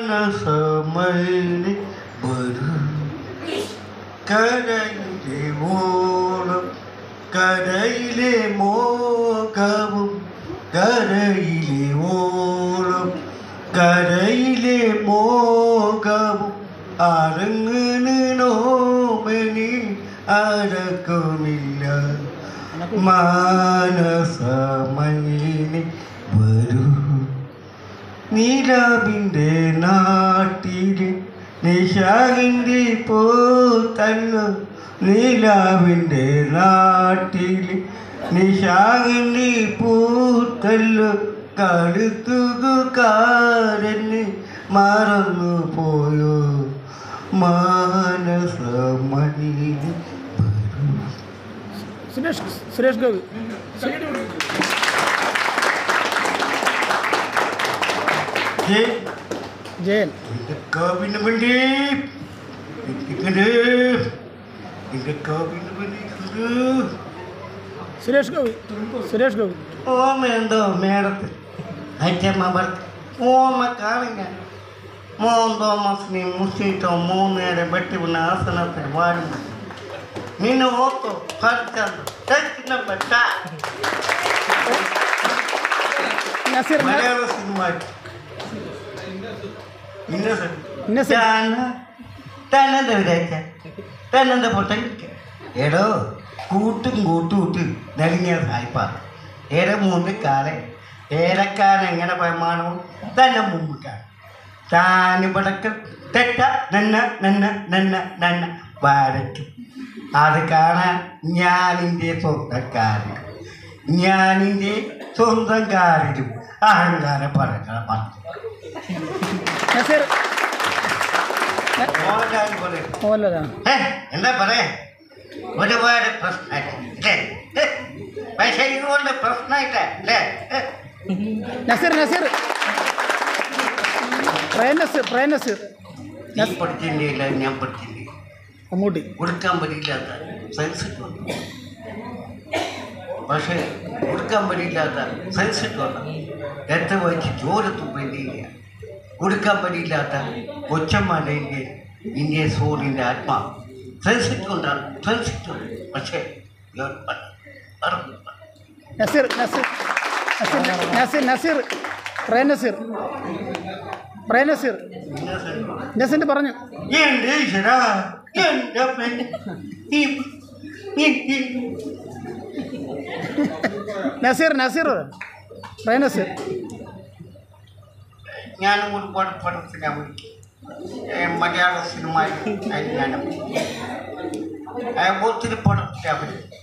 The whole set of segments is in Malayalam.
മനസമയിലെ വരും കരയിലെ ഓണം കരയിലെ മോകവും കരയിലെ ഓണം കരയിലെ മോകവും അരങ്ങനോമനി അരക്കുമില്ല മാനസമയിലെ വരൂ നീലാവിന്റെ നാട്ടിൽ നിശാവിന്റെ പോത്തന്നു തന്നു. നീലാവിന്റെ നാട്ടിൽ നിശാവിന്റെ പൂത്തല്ലു കടുത്തുകാരന് മറന്നു പോയോ? മാനസമണി Suresh Suresh Gopi. J. Jail. In the curve in the building. In the in the curve in the building. Suresh Govi. Suresh Govi. Oh, man, the man. I tell my birth. Oh, my calling. മോന്തോ മസ്നി മുസ്ലിട്ടോ മൂന്നേരെ ബെട്ടിവിന ആസനത്തെ വാഴും ನೀನು ಹೋಗ್ತು ಹರಿಚಂದ್ರ ಸಿನಿಮಾ തന്നെന്താ വിചാരിച്ച തന്നെന്താ പൊട്ടൻ എടോ കൂട്ടും കൂട്ടുകൂട്ട് നെലിങ്ങിയ സായിപ്പ ഏറെ മൂന്ന് കാലം ഏലക്കാലം എങ്ങനെ പ്രമാണവും തന്നെ മുമ്പിട്ടാണ് താനിവിടക്ക് തെറ്റ നന്ന നന്ന നന്ന നന്ന വരയ്ക്കും അത് കാണാൻ ഞാനിന്റെ സ്വന്തക്കാരൻ ഞാനിന്റെ സ്വന്തം കാരിലും അഹങ്കാരം പറഞ്ഞ പറഞ്ഞു നസീർ. ഏ, എന്താ പറയാ? ഒരുപാട് പ്രശ്നമായിട്ട് പക്ഷേ ഇതുകൊണ്ട് പ്രശ്നമായിട്ട് അല്ലേ? നസീർ നസീർ. പ്രേം നസീർ പ്രേം പഠിച്ചിട്ടില്ല ഞാൻ പഠിച്ചിട്ടില്ല കൊടുക്കാൻ പറ്റില്ലാത്ത സെൻസിറ്റ് വന്നു. പക്ഷേ കൊടുക്കാൻ പറ്റില്ലാത്ത സെൻസിറ്റ് വന്നു. എത്ര വച്ച് ചോരത്തുമ്പില്ല കൊടുക്കാൻ പറ്റില്ലാത്ത കൊച്ചമ്മയുടെ ഇന്ത്യ ഇന്ത്യ സോണിന്റെ ആത്മാ. സെൻസിറ്റ് ഉണ്ടാണ് സെൻസിറ്റ് ഉണ്ട് പക്ഷേ ഞാൻ പ- പറഞ്ഞു. നസീർ നസീർ നസീർ നസീർ നസീർ. പ്രേം നസീർ. പ്രേം നസീർ. ഇന്നസെന്റ് നസീർ പറഞ്ഞു. എന്റെ ഈശ്വരാ, എന്റെ പെണ്ണ്. ഈ- ഈ- ഈ- നസീർ നസീർ. പ്രേം നസീർ. ഞാനും ഒരുപാട് പടത്തിന് അഭിനയിക്കും മലയാള സിനിമ ഏ, ഒത്തിരി പടത്തിന് അഭിനയിക്കും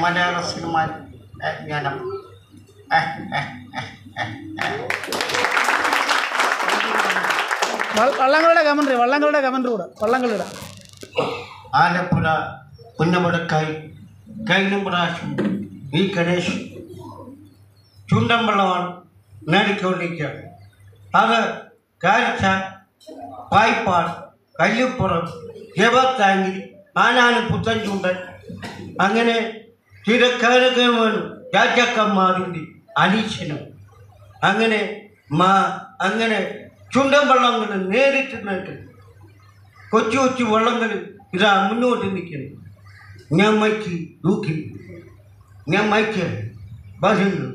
മലയാള സിനിമയിൽ ഏ. വ- വള്ളങ്ങളുടെ കമൻട്രി വള്ളങ്ങളുടെ കമൻട്രി കൂടെ വള്ളങ്ങളുടെ. ആലപ്പുഴ പുന്നമടക്കായി കഴിഞ്ഞ പ്രാവശ്യം വി ഗണേഷ് ചുണ്ടമ്പള്ളമാണ് നേടിക്കൊണ്ടിരിക്കുകയാണ് അത് കാഴ്ച പായ്പാട് കല്ലുപ്പുറം ജപത്താങ്കി പുത്തൻ പുത്തൻചുണ്ടൻ അങ്ങനെ തിരക്കാരകമൻ രാജാക്കന്മാരുടെ അനീശനും അങ്ങനെ മാ അങ്ങനെ ചുണ്ടൻവള്ളങ്ങൾ നേരിട്ട് നേട്ട് കൊച്ചു കൊച്ചു വള്ളങ്ങൾ ഇതാ മുന്നോട്ട് നിൽക്കുന്നു. ഞാൻ മൈക്ക് ദൂക്കി ഞാൻ മൈക്ക് പറയുന്നു